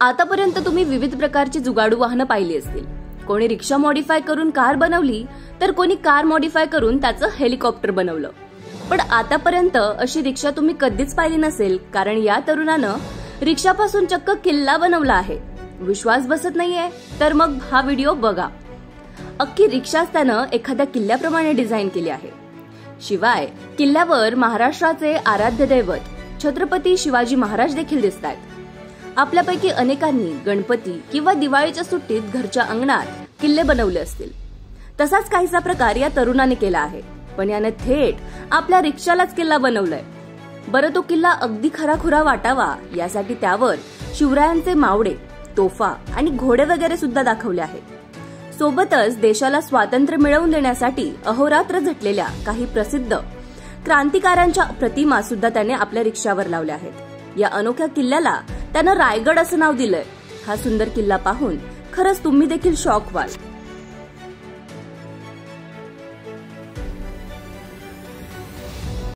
आतापर्यंत तुम्ही विविध प्रकारची जुगाडू वाहनं पाहिली असतील. कोणी रिक्षा मॉडीफाय करून कार बनवली तर कोणी कार मॉडीफाय करून त्याचं हेलिकॉप्टर बनवलं. पण आतापर्यंत अशी रिक्षा तुम्ही कधीच पाहिली नसेल कारण या तरुणानं रिक्षापासून चक्क किल्ला बनवला आहे. विश्वास बसत नाहीये तर मग हा व्हिडिओ बघा. अख्खी रिक्षाच त्यानं एखाद्या किल्ल्याप्रमाणे डिझाईन केली आहे. शिवाय किल्ल्यावर महाराष्ट्राचे आराध्य दैवत छत्रपती शिवाजी महाराज देखील दिसत आहेत आपल्यापैकी अनेकांनी गणपती किंवा दिवाळीच्या सुट्टीत घरच्या अंगणात किल्ले बनवले असतील. तसाच काहीसा प्रकार या तरुणाने केला आहे. पण याने थेट आपल्या रिक्षालाच किल्ला बनवलाय. बरं तो किल्ला अगदी खराखुरा वाटावा यासाठी त्यावर शिवरायांचे मावडे तोफा आणि घोडे वगैरे सुद्धा दाखवले आहेत. सोबतच देशाला स्वातंत्र्य मिळवून देण्यासाठी अहोरात्र झटलेल्या काही प्रसिद्ध क्रांतिकारांच्या प्रतिमा सुद्धा त्याने आपल्या रिक्षावर लावल्या आहेत. या अनोख्या किल्ल्याला त्यानं रायगड असं नाव दिलंय. हा सुंदर किल्ला पाहून खरंच तुम्ही देखील शॉक व्हाल